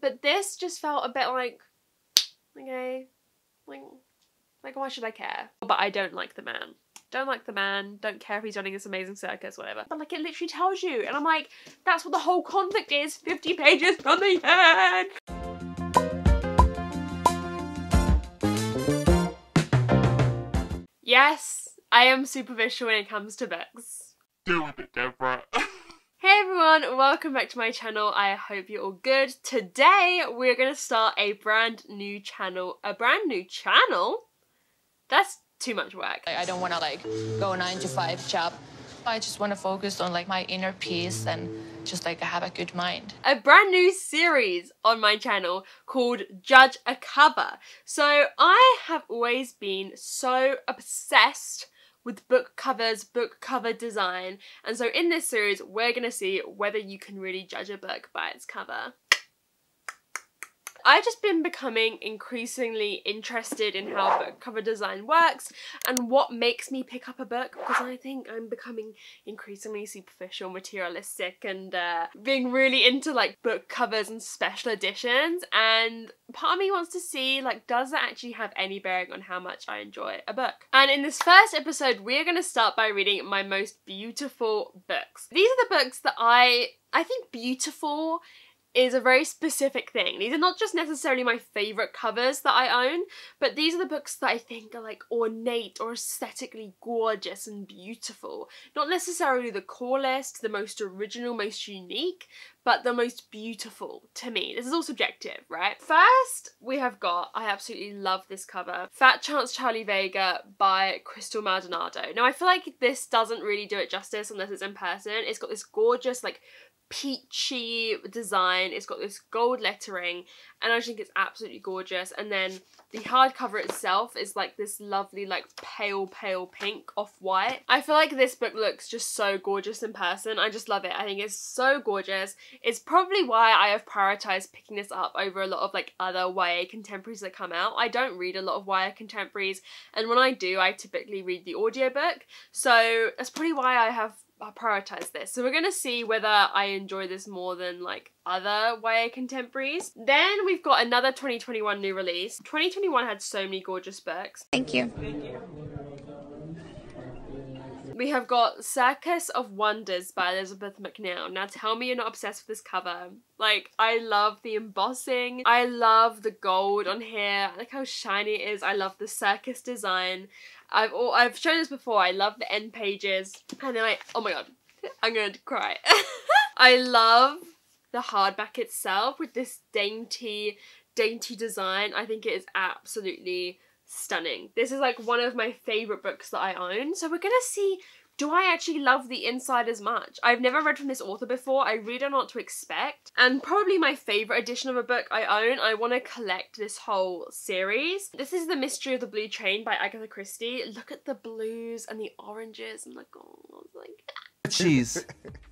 But this just felt a bit like, okay, like, like why should I care? But I don't like the man. Don't like the man, don't care if he's running this amazing circus, whatever. But like it literally tells you, and I'm like, that's what the whole conflict is, 50 pages from the end! Yes, I am superficial when it comes to books. Do it, Deborah. Hey everyone, welcome back to my channel. I hope you're all good. Today we're going to start a brand new channel. A brand new channel? That's too much work. I don't want to like go nine to five job. I just want to focus on like my inner peace and just like have a good mind. A brand new series on my channel called Judge a Cover. So I have always been so obsessed with book covers, book cover design. And so in this series, we're gonna see whether you can really judge a book by its cover. I've just been becoming increasingly interested in how book cover design works and what makes me pick up a book because I think I'm becoming increasingly superficial, materialistic, and uh, being really into like book covers and special editions. And part of me wants to see like, does that actually have any bearing on how much I enjoy a book? And in this first episode, we're going to start by reading my most beautiful books. These are the books that I I think beautiful is a very specific thing. These are not just necessarily my favourite covers that I own, but these are the books that I think are like ornate or aesthetically gorgeous and beautiful. Not necessarily the coolest, the most original, most unique, but the most beautiful to me. This is all subjective, right? First, we have got, I absolutely love this cover, Fat Chance Charlie Vega by Crystal Maldonado. Now, I feel like this doesn't really do it justice unless it's in person. It's got this gorgeous, like, peachy design. It's got this gold lettering and I think it's absolutely gorgeous. And then the hardcover itself is like this lovely like pale pale pink off white. I feel like this book looks just so gorgeous in person. I just love it. I think it's so gorgeous. It's probably why I have prioritized picking this up over a lot of like other YA contemporaries that come out. I don't read a lot of YA contemporaries and when I do I typically read the audiobook. So that's probably why I have prioritize this. So we're gonna see whether I enjoy this more than like other YA contemporaries. Then we've got another 2021 new release. 2021 had so many gorgeous books. Thank you. We have got Circus of Wonders by Elizabeth Macneal. Now tell me you're not obsessed with this cover. Like, I love the embossing. I love the gold on here. I like how shiny it is. I love the circus design. I've all, I've shown this before. I love the end pages. And then I, oh my god, I'm going to cry. I love the hardback itself with this dainty, dainty design. I think it is absolutely stunning. This is like one of my favourite books that I own. So we're gonna see do I actually love the inside as much? I've never read from this author before. I really don't know what to expect. And probably my favourite edition of a book I own. I want to collect this whole series. This is The Mystery of the Blue Train by Agatha Christie. Look at the blues and the oranges and the gold. Like, ah. cheese.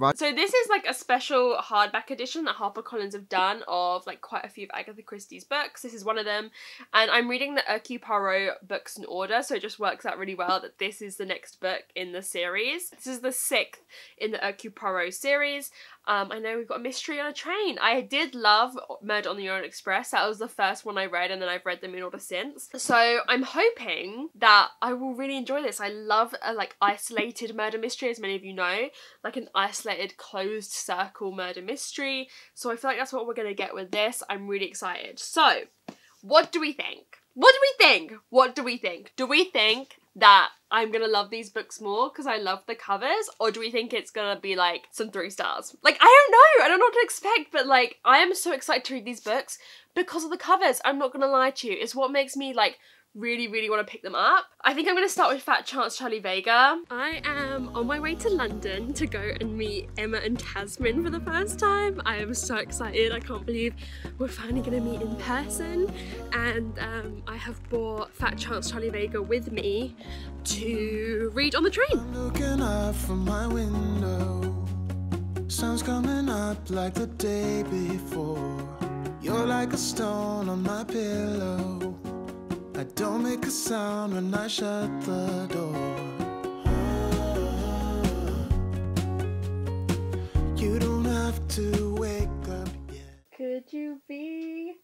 Right. So this is like a special hardback edition that HarperCollins have done of like quite a few of Agatha Christie's books. This is one of them. And I'm reading the Hercule Poirot books in order, so it just works out really well that this is the next book in the series. This is the sixth in the Hercule Poirot series. Um, I know we've got a mystery on a train. I did love Murder on the Orient Express. That was the first one I read, and then I've read them in order since. So I'm hoping that I will really enjoy this. I love a like isolated murder mystery, as many of you know, like an isolated closed circle murder mystery. So I feel like that's what we're gonna get with this. I'm really excited. So, what do we think? What do we think? What do we think? Do we think that I'm gonna love these books more because I love the covers, or do we think it's gonna be like some three stars? Like, I don't know, I don't know what to expect, but like, I am so excited to read these books because of the covers. I'm not gonna lie to you, it's what makes me like really, really want to pick them up. I think I'm going to start with Fat Chance Charlie Vega. I am on my way to London to go and meet Emma and Tazmyn for the first time. I am so excited. I can't believe we're finally going to meet in person. And um, I have brought Fat Chance Charlie Vega with me to read on the train. looking up from my window. Sun's coming up like the day before. You're like a stone on my pillow. I don't make a sound when I shut the door. You don't have to wake up yet. Could you be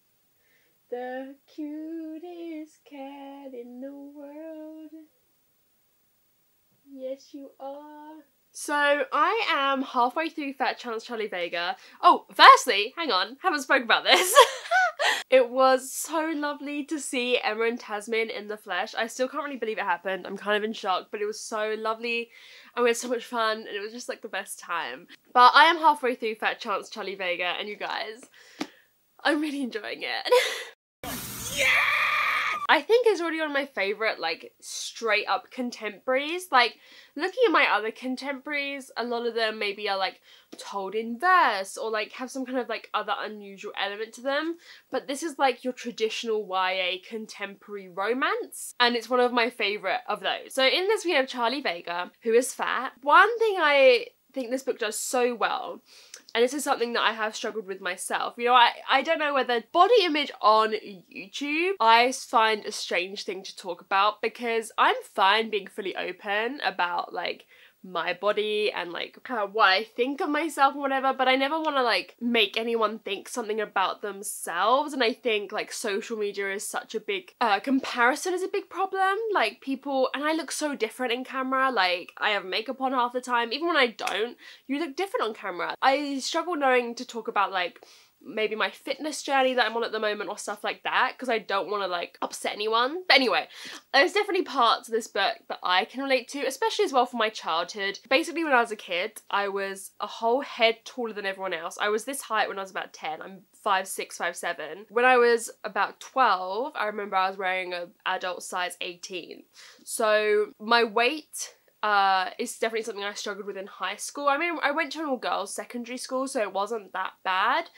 the cutest cat in the world? Yes, you are. So I am halfway through Fat Chance Charlie Vega. Oh, firstly, hang on, haven't spoken about this. it was so lovely to see Emma and Tazmyn in the flesh. I still can't really believe it happened. I'm kind of in shock, but it was so lovely and we had so much fun and it was just like the best time. But I am halfway through Fat Chance Charlie Vega and you guys, I'm really enjoying it. yeah! I think is already one of my favourite, like, straight up contemporaries. Like, looking at my other contemporaries, a lot of them maybe are, like, told in verse or, like, have some kind of, like, other unusual element to them. But this is, like, your traditional YA contemporary romance. And it's one of my favourite of those. So in this we have Charlie Vega, who is fat. One thing I think this book does so well and this is something that I have struggled with myself. You know, I, I don't know whether body image on YouTube I find a strange thing to talk about because I'm fine being fully open about like my body and like what I think of myself and whatever, but I never want to like make anyone think something about themselves. And I think like social media is such a big uh, comparison is a big problem. Like people, and I look so different in camera. Like I have makeup on half the time, even when I don't, you look different on camera. I struggle knowing to talk about like maybe my fitness journey that I'm on at the moment or stuff like that because I don't want to like upset anyone. But anyway, there's definitely parts of this book that I can relate to, especially as well from my childhood. Basically, when I was a kid, I was a whole head taller than everyone else. I was this height when I was about 10. I'm five six, five seven. When I was about 12, I remember I was wearing a adult size 18. So my weight uh, is definitely something I struggled with in high school. I mean, I went to an all girls secondary school, so it wasn't that bad.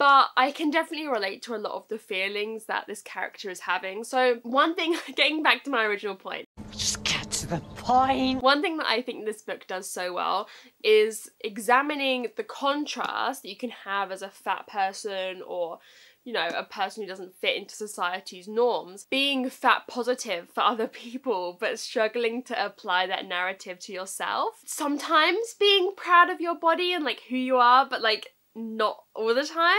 But I can definitely relate to a lot of the feelings that this character is having. So, one thing, getting back to my original point. Just get to the point. One thing that I think this book does so well is examining the contrast that you can have as a fat person or you know, a person who doesn't fit into society's norms, being fat positive for other people, but struggling to apply that narrative to yourself. Sometimes being proud of your body and like who you are, but like not all the time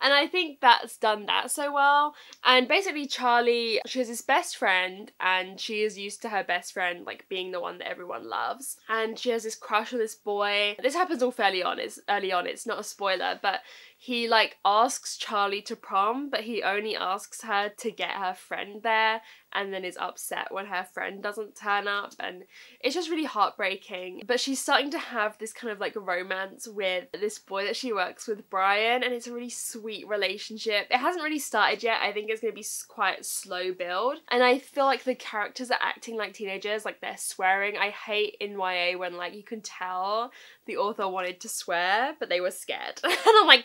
and I think that's done that so well. And basically Charlie she has his best friend and she is used to her best friend like being the one that everyone loves. And she has this crush on this boy. This happens all fairly on it's early on it's not a spoiler but he like asks Charlie to prom, but he only asks her to get her friend there and then is upset when her friend doesn't turn up and it's just really heartbreaking. But she's starting to have this kind of like romance with this boy that she works with, Brian, and it's a really sweet relationship. It hasn't really started yet. I think it's going to be quite slow build. And I feel like the characters are acting like teenagers, like they're swearing. I hate in YA when like you can tell the author wanted to swear, but they were scared. and I'm like,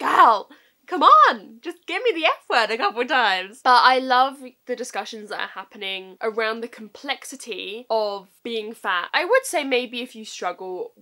come on, just give me the F word a couple times. But I love the discussions that are happening around the complexity of being fat. I would say maybe if you struggle,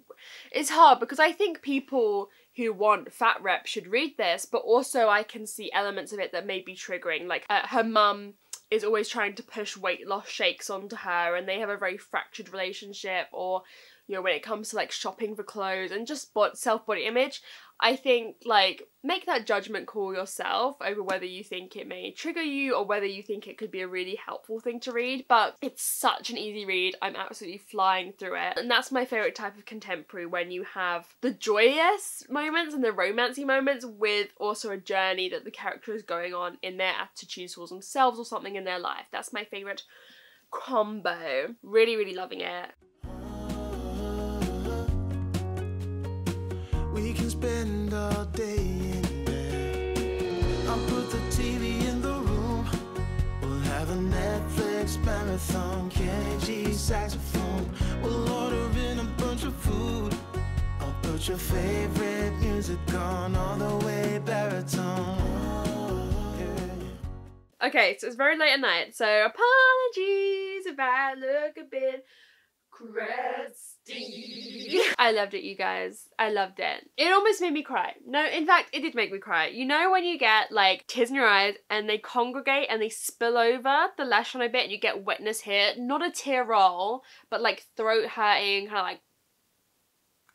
it's hard because I think people who want fat rep should read this, but also I can see elements of it that may be triggering. Like uh, her mum is always trying to push weight loss shakes onto her and they have a very fractured relationship or you know when it comes to like shopping for clothes and just self body image I think like make that judgment call yourself over whether you think it may trigger you or whether you think it could be a really helpful thing to read but it's such an easy read. I'm absolutely flying through it. And that's my favorite type of contemporary when you have the joyous moments and the romancy moments with also a journey that the character is going on in their attitudes towards themselves or something in their life. That's my favorite combo. Really really loving it spend all day in bed. I'll put the TV in the room. We'll have a Netflix marathon. Saxophone. We'll order in a bunch of food. I'll put your favorite music on all the way baritone. Okay, so it's very late at night, so apologies if I look a bit I loved it, you guys. I loved it. It almost made me cry. No, in fact, it did make me cry. You know when you get like tears in your eyes and they congregate and they spill over the lash on a bit and you get wetness here? Not a tear roll, but like throat hurting, kind of like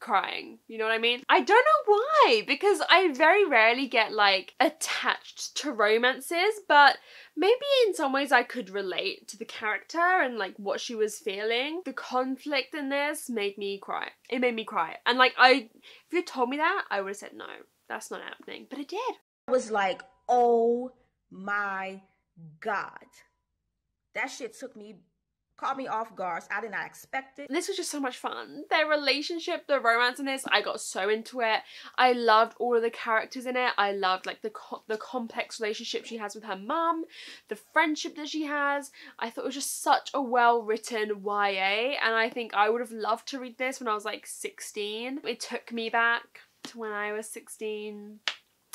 crying. You know what I mean? I don't know why, because I very rarely get like attached to romances, but maybe in some ways I could relate to the character and like what she was feeling. The conflict in this made me cry. It made me cry. And like I if you told me that, I would have said no, that's not happening. But it did. I was like, oh my God. That shit took me caught me off guard. I did not expect it. This was just so much fun. Their relationship, the romance in this, I got so into it. I loved all of the characters in it. I loved like the co- the complex relationship she has with her mum, the friendship that she has. I thought it was just such a well written YA, and I think I would have loved to read this when I was like 16. It took me back to when I was 16.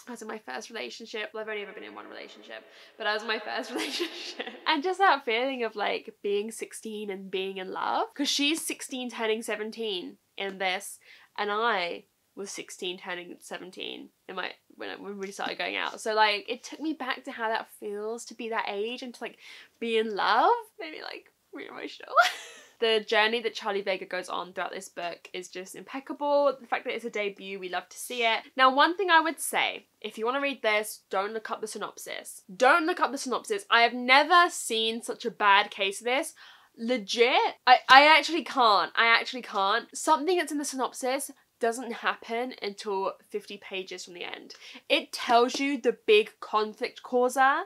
I was in my first relationship. Well, I've only ever been in one relationship, but I was in my first relationship. And just that feeling of like being 16 and being in love. Because she's 16 turning 17 in this, and I was 16 turning 17 in my when, I, when we started going out. So like it took me back to how that feels to be that age and to like be in love. Made me like really emotional. the journey that Charlie Vega goes on throughout this book is just impeccable. The fact that it's a debut, we love to see it. Now, one thing I would say, if you want to read this, don't look up the synopsis. Don't look up the synopsis. I have never seen such a bad case of this. Legit, I, I actually can't. I actually can't. Something that's in the synopsis doesn't happen until 50 pages from the end. It tells you the big conflict causer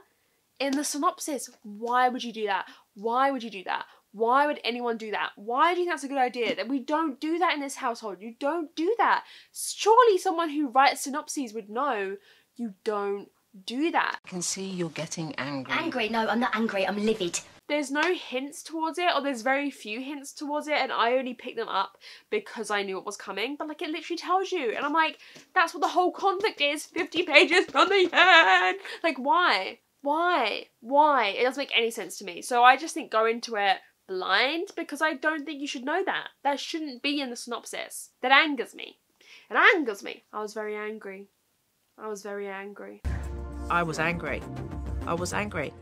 in the synopsis. Why would you do that? Why would you do that? Why would anyone do that? Why do you think that's a good idea? That we don't do that in this household. You don't do that. Surely someone who writes synopses would know you don't do that. I can see you're getting angry. Angry? No, I'm not angry. I'm livid. There's no hints towards it, or there's very few hints towards it, and I only picked them up because I knew it was coming. But like, it literally tells you, and I'm like, that's what the whole conflict is. 50 pages from the end. Like, why? Why? Why? It doesn't make any sense to me. So I just think go into it blind because I don't think you should know that. That shouldn't be in the synopsis. That angers me. It angers me. I was very angry. I was very angry. I was angry. I was angry.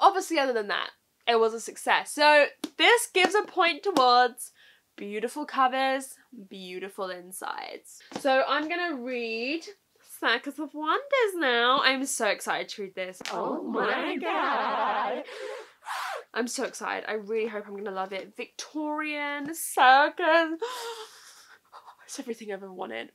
Obviously, other than that, it was a success. So this gives a point towards beautiful covers, beautiful insides. So I'm gonna read Circus of Wonders now. I'm so excited to read this. Oh my god. I'm so excited. I really hope I'm gonna love it. Victorian circus. It's everything I've ever wanted.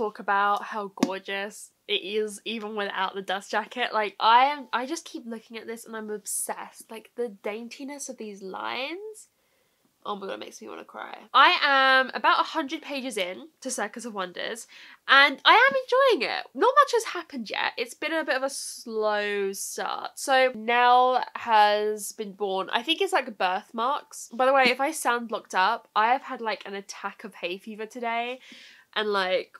Talk about how gorgeous it is even without the dust jacket? Like I am I just keep looking at this and I'm obsessed. Like the daintiness of these lines. Oh my god, it makes me want to cry. I am about 100 pages in to Circus of Wonders and I am enjoying it. Not much has happened yet. It's been a bit of a slow start. So Nell has been born. I think it's like birthmarks. By the way, if I sound locked up, I have had like an attack of hay fever today and like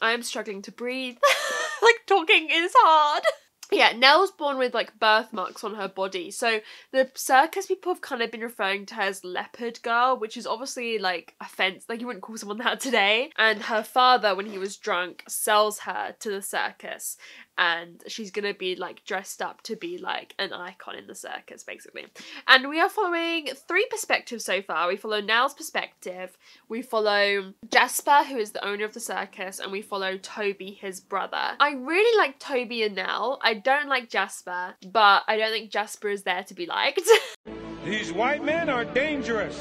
I am struggling to breathe. like talking is hard. Yeah, Nell's born with like birthmarks on her body. So the circus people have kind of been referring to her as leopard girl, which is obviously like offense. Like you wouldn't call someone that today. And her father, when he was drunk, sells her to the circus. And she's gonna be like dressed up to be like an icon in the circus, basically. And we are following three perspectives so far. We follow Nell's perspective, we follow Jasper, who is the owner of the circus, and we follow Toby, his brother. I really like Toby and Nell. I don't like Jasper, but I don't think Jasper is there to be liked. These white men are dangerous.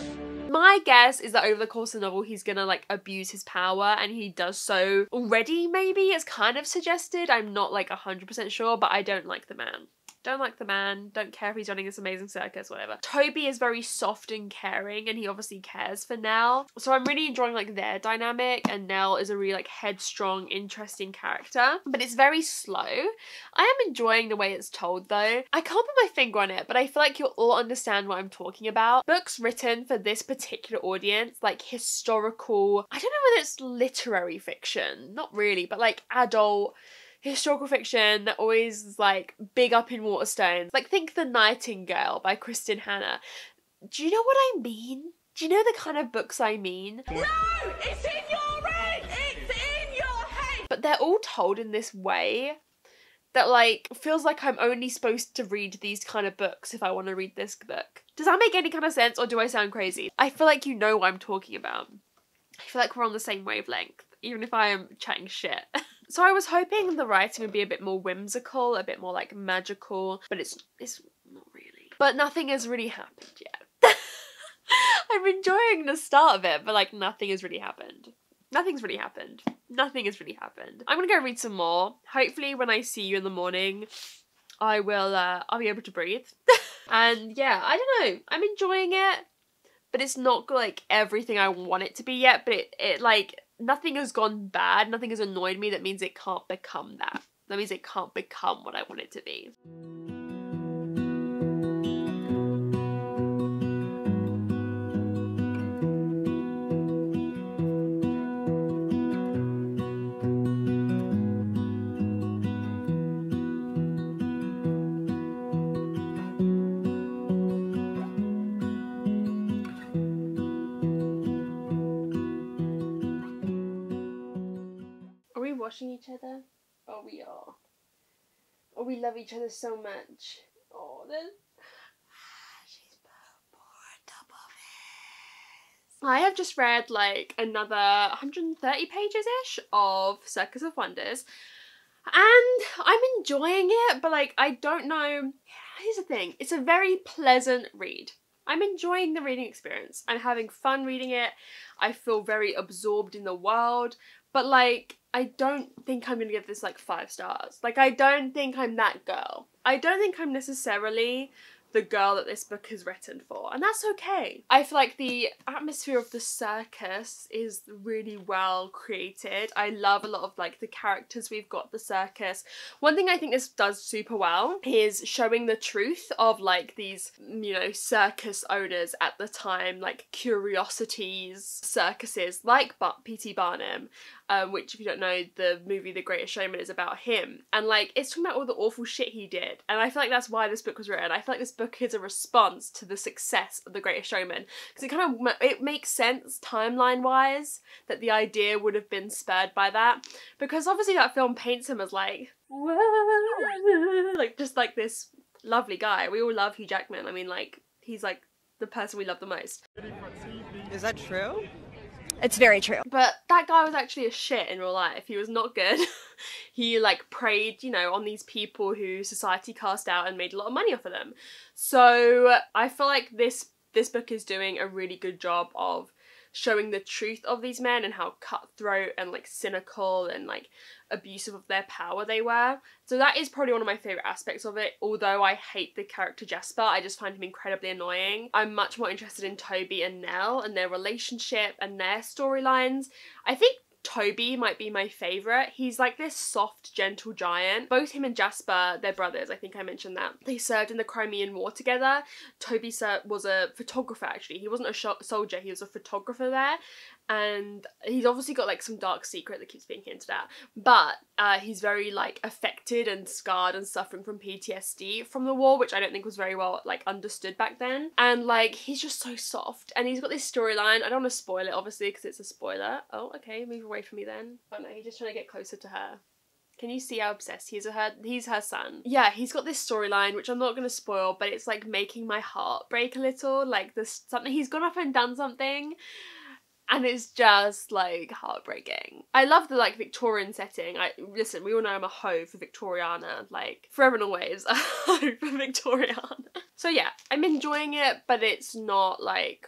My guess is that over the course of the novel, he's gonna like abuse his power, and he does so already, maybe. It's kind of suggested. I'm not like 100% sure, but I don't like the man. Don't like the man, don't care if he's running this amazing circus, whatever. Toby is very soft and caring, and he obviously cares for Nell. So I'm really enjoying like their dynamic, and Nell is a really like headstrong, interesting character. But it's very slow. I am enjoying the way it's told though. I can't put my finger on it, but I feel like you'll all understand what I'm talking about. Books written for this particular audience, like historical, I don't know whether it's literary fiction, not really, but like adult historical fiction that always is like big up in Waterstones. Like think The Nightingale by Kristin Hannah. Do you know what I mean? Do you know the kind of books I mean? No! It's in your head! It's in your head! But they're all told in this way that like feels like I'm only supposed to read these kind of books if I want to read this book. Does that make any kind of sense or do I sound crazy? I feel like you know what I'm talking about. I feel like we're on the same wavelength, even if I am chatting shit. so I was hoping the writing would be a bit more whimsical, a bit more like magical, but it's it's not really. But nothing has really happened yet. I'm enjoying the start of it, but like nothing has really happened. Nothing's really happened. Nothing has really happened. I'm gonna go read some more. Hopefully when I see you in the morning, I will uh I'll be able to breathe. and yeah, I don't know. I'm enjoying it. But it's not like everything I want it to be yet, but it, it like nothing has gone bad, nothing has annoyed me that means it can't become that. That means it can't become what I want it to be. Watching each other? Oh, we are. Oh, we love each other so much. Oh, there's. She's I have just read like another 130 pages ish of Circus of Wonders, and I'm enjoying it, but like, I don't know. Here's the thing it's a very pleasant read. I'm enjoying the reading experience. I'm having fun reading it. I feel very absorbed in the world. But like, I don't think I'm gonna give this like five stars. Like, I don't think I'm that girl. I don't think I'm necessarily the girl that this book is written for, and that's okay. I feel like the atmosphere of the circus is really well created. I love a lot of like the characters we've got the circus. One thing I think this does super well is showing the truth of like these, you know, circus owners at the time, like curiosities circuses like Bar- P.T. Barnum, um, which if you don't know, the movie The Greatest Showman is about him. And like it's talking about all the awful shit he did. And I feel like that's why this book was written. I feel like this book is a response to the success of The Greatest Showman. Because it kind of it makes sense timeline wise that the idea would have been spurred by that. Because obviously that film paints him as like like just like this lovely guy. We all love Hugh Jackman. I mean like he's like the person we love the most. Is that true? It's very true. But that guy was actually a shit in real life. He was not good. he like preyed, you know, on these people who society cast out and made a lot of money off of them. So I feel like this this book is doing a really good job of showing the truth of these men and how cutthroat and like cynical and like abusive of their power they were. So that is probably one of my favorite aspects of it. Although I hate the character Jasper, I just find him incredibly annoying. I'm much more interested in Toby and Nell and their relationship and their storylines. I think Toby might be my favourite. He's like this soft, gentle giant. Both him and Jasper, they're brothers, I think I mentioned that. They served in the Crimean War together. Toby was a photographer actually. He wasn't a soldier, he was a photographer there. And he's obviously got like some dark secret that keeps being hinted at. But uh, he's very like affected and scarred and suffering from PTSD from the war, which I don't think was very well like understood back then. And like he's just so soft. And he's got this storyline. I don't want to spoil it obviously because it's a spoiler. Oh, okay, move away from me then. Oh no, he's just trying to get closer to her. Can you see how obsessed he is with her? He's her son. Yeah, he's got this storyline, which I'm not gonna spoil, but it's like making my heart break a little. Like there's something he's gone off and done something, and it's just like heartbreaking. I love the like Victorian setting. I listen, we all know I'm a hoe for Victoriana, like forever and always a hoe for Victoriana. So yeah, I'm enjoying it, but it's not like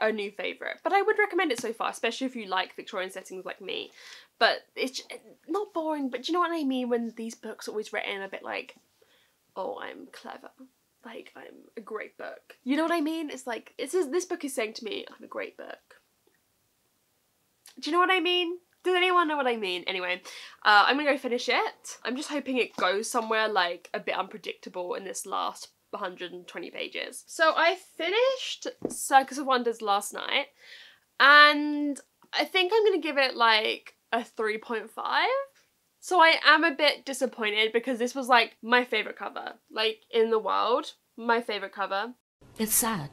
a new favourite. But I would recommend it so far, especially if you like Victorian settings like me. But it's not boring, but do you know what I mean when these books are always written a bit like, oh, I'm clever. Like I'm a great book. You know what I mean? It's like it's this book is saying to me, I'm a great book. Do you know what I mean? Does anyone know what I mean? Anyway, uh, I'm gonna go finish it. I'm just hoping it goes somewhere like a bit unpredictable in this last 120 pages. So I finished Circus of Wonders last night and I think I'm gonna give it like a 3.5. So I am a bit disappointed because this was like my favourite cover, like in the world, my favourite cover. It's sad.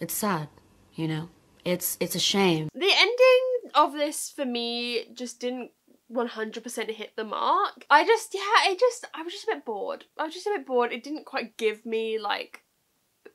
It's sad. You know, it's it's a shame. The ending of this for me just didn't 100% hit the mark. I just, yeah, it just, I was just a bit bored. I was just a bit bored. It didn't quite give me like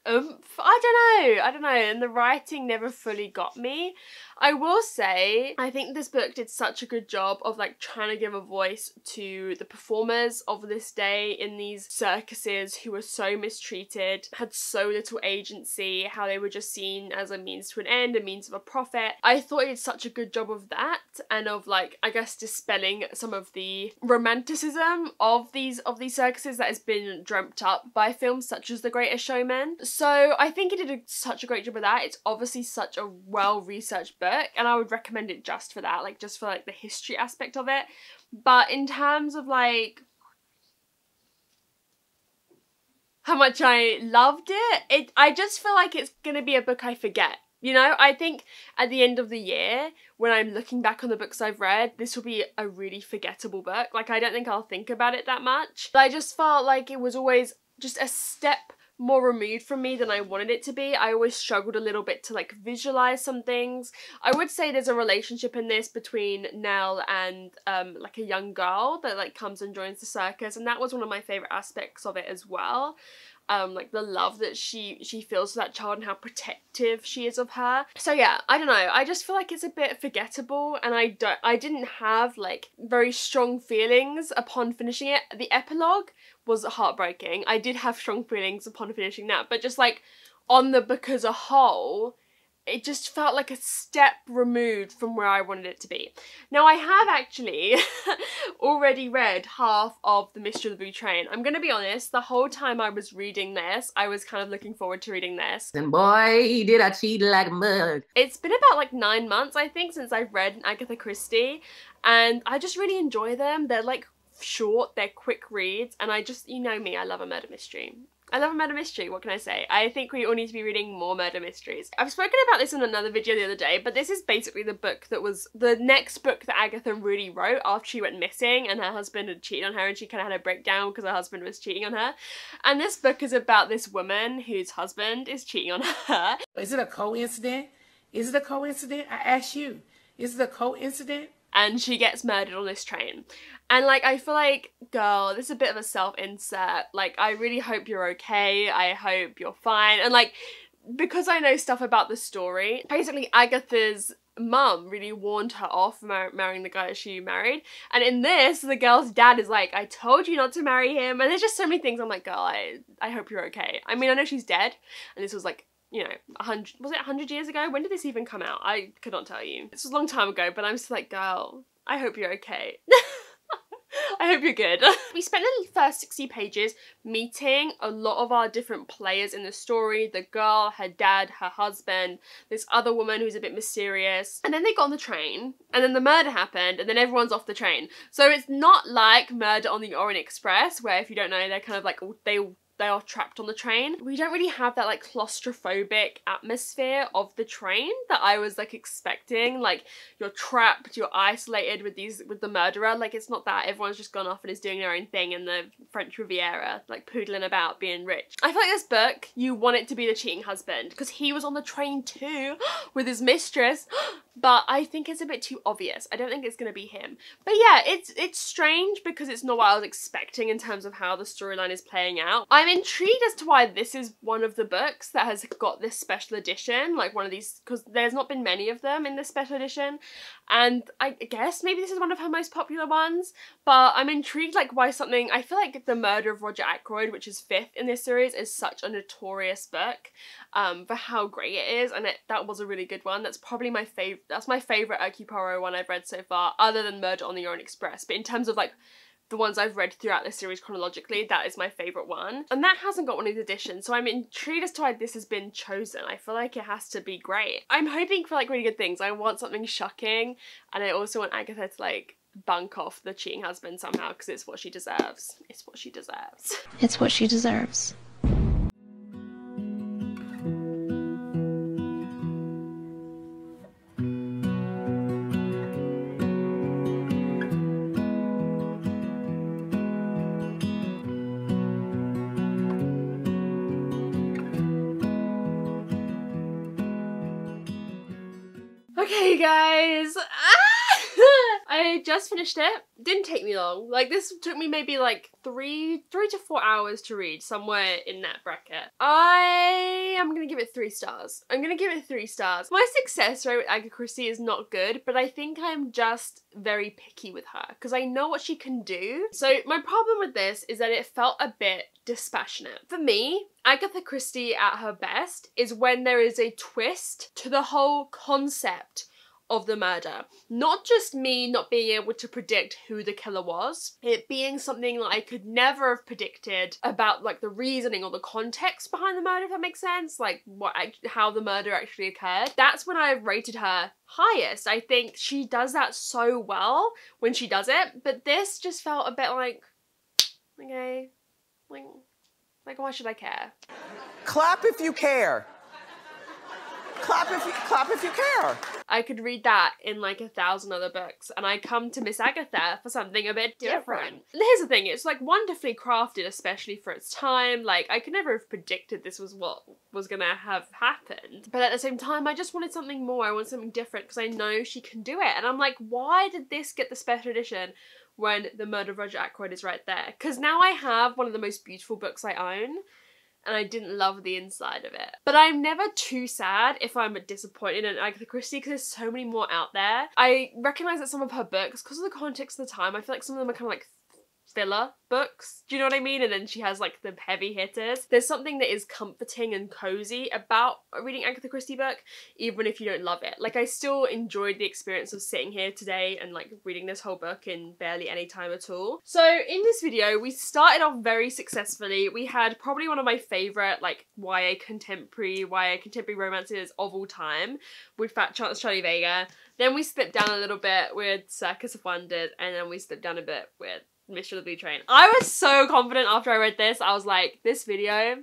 oomph. I don't know. I don't know. And the writing never fully got me. I will say, I think this book did such a good job of like trying to give a voice to the performers of this day in these circuses who were so mistreated, had so little agency, how they were just seen as a means to an end, a means of a profit. I thought it did such a good job of that and of like, I guess dispelling some of the romanticism of these of these circuses that has been dreamt up by films such as The Greatest Showman. So I think it did a, such a great job of that. It's obviously such a well-researched book and I would recommend it just for that, like just for like the history aspect of it. But in terms of like how much I loved it, it I just feel like it's gonna be a book I forget. You know, I think at the end of the year, when I'm looking back on the books I've read, this will be a really forgettable book. Like, I don't think I'll think about it that much. But I just felt like it was always just a step more removed from me than I wanted it to be. I always struggled a little bit to like visualize some things. I would say there's a relationship in this between Nell and um like a young girl that like comes and joins the circus and that was one of my favorite aspects of it as well um like the love that she she feels for that child and how protective she is of her. So yeah i don't know. I just feel like it's a bit forgettable and i don't i didn't have like very strong feelings upon finishing it. The epilogue was heartbreaking. I did have strong feelings upon finishing that but just like on the book as a whole it just felt like a step removed from where I wanted it to be. Now I have actually already read half of The Mystery of the Blue Train. I'm gonna be honest, the whole time I was reading this, I was kind of looking forward to reading this. And boy, did I cheat like a mug. It's been about like nine months, I think, since I've read Agatha Christie, and I just really enjoy them. They're like short, they're quick reads, and I just, you know me, I love a murder mystery. I love a murder mystery, what can I say? I think we all need to be reading more murder mysteries. I've spoken about this in another video the other day, but this is basically the book that was the next book that Agatha really wrote after she went missing and her husband had cheated on her and she kind of had a breakdown because her husband was cheating on her. And this book is about this woman whose husband is cheating on her. Is it a coincidence? Is it a coincidence? I ask you. Is it a coincidence? And she gets murdered on this train. And like I feel like, girl, this is a bit of a self-insert. Like I really hope you're okay. I hope you're fine. And like because I know stuff about the story, basically Agatha's mum really warned her off mar marrying the guy that she married. And in this, the girl's dad is like, I told you not to marry him. And there's just so many things I'm like, girl, I, I hope you're okay. I mean, I know she's dead. And this was like you know, hundred, was it a hundred years ago? When did this even come out? I could not tell you. This was a long time ago, but I'm just like, girl, I hope you're okay. I hope you're good. we spent the first 60 pages meeting a lot of our different players in the story. The girl, her dad, her husband, this other woman who's a bit mysterious. And then they got on the train and then the murder happened and then everyone's off the train. So it's not like Murder on the Orient Express where if you don't know, they're kind of like, they they are trapped on the train. We don't really have that like claustrophobic atmosphere of the train that I was like expecting. Like you're trapped, you're isolated with these with the murderer. Like it's not that. Everyone's just gone off and is doing their own thing in the French Riviera, like poodling about being rich. I feel like this book, you want it to be the cheating husband because he was on the train too with his mistress. but I think it's a bit too obvious. I don't think it's gonna be him. But yeah, it's it's strange because it's not what I was expecting in terms of how the storyline is playing out. I'm intrigued as to why this is one of the books that has got this special edition, like one of these, because there's not been many of them in this special edition, and I guess maybe this is one of her most popular ones. But I'm intrigued, like why something. I feel like the Murder of Roger Ackroyd, which is fifth in this series, is such a notorious book, um, for how great it is, and it, that was a really good one. That's probably my favorite that's my favourite Hercule Poirot one I've read so far, other than Murder on the Orient Express. But in terms of like the ones I've read throughout this series chronologically, that is my favourite one. And that hasn't got one of these editions, so I'm intrigued as to why this has been chosen. I feel like it has to be great. I'm hoping for like really good things. I want something shocking, and I also want Agatha to like bunk off the cheating husband somehow because it's what she deserves. It's what she deserves. It's what she deserves. Just finished it. Didn't take me long. Like this took me maybe like three, three to four hours to read, somewhere in that bracket. I am gonna give it three stars. I'm gonna give it three stars. My success rate with Agatha Christie is not good, but I think I'm just very picky with her because I know what she can do. So my problem with this is that it felt a bit dispassionate. For me, Agatha Christie at her best is when there is a twist to the whole concept of the murder. Not just me not being able to predict who the killer was, it being something that I could never have predicted about like the reasoning or the context behind the murder, if that makes sense, like what how the murder actually occurred. That's when I've rated her highest. I think she does that so well when she does it, but this just felt a bit like, okay, like, like why should I care? Clap if you care. Clap if you clap if you care. I could read that in like a thousand other books, and I come to Miss Agatha for something a bit different. Here's the thing: it's like wonderfully crafted, especially for its time. Like I could never have predicted this was what was gonna have happened, but at the same time, I just wanted something more. I wanted something different because I know she can do it, and I'm like, why did this get the special edition? When the murder of Roger Ackroyd is right there. Because now I have one of the most beautiful books I own and I didn't love the inside of it. But I'm never too sad if I'm disappointed in Agatha Christie because there's so many more out there. I recognise that some of her books, because of the context of the time, I feel like some of them are kind of like filler books. Do you know what I mean? And then she has like the heavy hitters. There's something that is comforting and cozy about reading Agatha Christie book, even if you don't love it. Like I still enjoyed the experience of sitting here today and like reading this whole book in barely any time at all. So in this video, we started off very successfully. We had probably one of my favorite like YA contemporary, YA contemporary romances of all time with Fat Chance Charlie Vega. Then we slipped down a little bit with Circus of Wonders, and then we slipped down a bit with Of the Train. I was so confident after I read this. I was like, this video,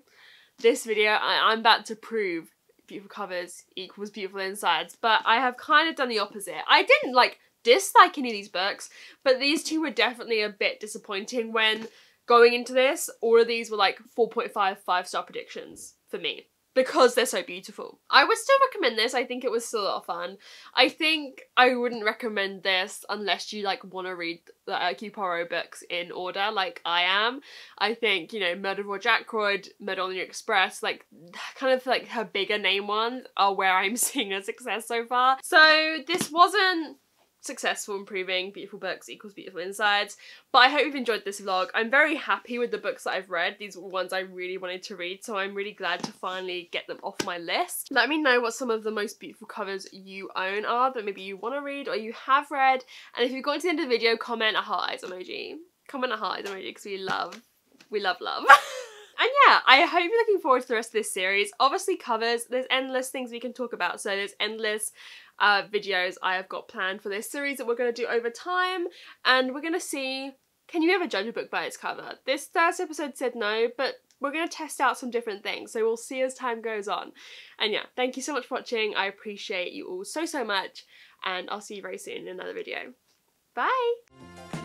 this video, I, I'm about to prove beautiful covers equals beautiful insides. But I have kind of done the opposite. I didn't like dislike any of these books, but these two were definitely a bit disappointing when going into this. All of these were like 4.5 five star predictions for me because they're so beautiful. I would still recommend this. I think it was still a lot of fun. I think I wouldn't recommend this unless you like want to read the Hercule Poirot books in order like I am. I think, you know, Murder of Roger Ackroyd, Murder on the Express, like kind of like her bigger name ones are where I'm seeing a success so far. So this wasn't successful improving beautiful books equals beautiful insides but i hope you've enjoyed this vlog. I'm very happy with the books that i've read these were ones i really wanted to read so i'm really glad to finally get them off my list. Let me know what some of the most beautiful covers you own are that maybe you want to read or you have read. And if you've got to the end of the video comment a heart eyes emoji. Comment a heart eyes emoji because we love we love love. And yeah, I hope you're looking forward to the rest of this series. Obviously covers, there's endless things we can talk about. So there's endless uh, videos I have got planned for this series that we're going to do over time. And we're going to see, can you ever judge a book by its cover? This first episode said no, but we're going to test out some different things. So we'll see as time goes on. And yeah, thank you so much for watching. I appreciate you all so, so much. And I'll see you very soon in another video. Bye!